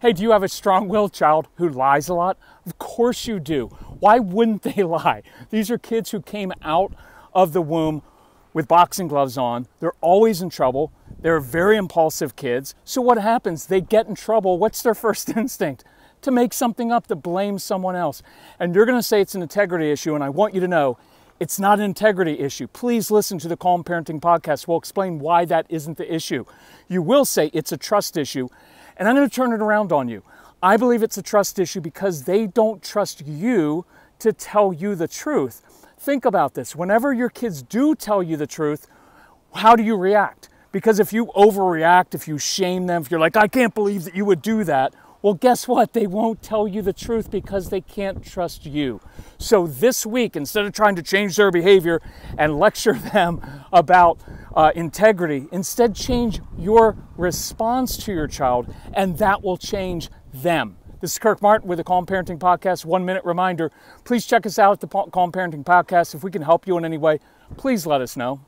Hey, do you have a strong willed child who lies a lot? Of course you do. Why wouldn't they lie? These are kids who came out of the womb with boxing gloves on. They're always in trouble. They're very impulsive kids. So what happens? They get in trouble. What's their first instinct? To make something up, to blame someone else. And you're going to say it's an integrity issue, and I want you to know it's not an integrity issue. Please listen to the Calm Parenting podcast. We'll explain why that isn't the issue. You will say it's a trust issue, and I'm going to turn it around on you. I believe it's a trust issue because they don't trust you to tell you the truth. Think about this. Whenever your kids do tell you the truth, how do you react? Because if you overreact, if you shame them, if you're like, I can't believe that you would do that, well, guess what? They won't tell you the truth because they can't trust you. So this week, instead of trying to change their behavior and lecture them about uh, integrity, instead change your response to your child, and that will change them. This is Kirk Martin with the Calm Parenting Podcast. One minute reminder please check us out at the Calm Parenting Podcast. If we can help you in any way, please let us know.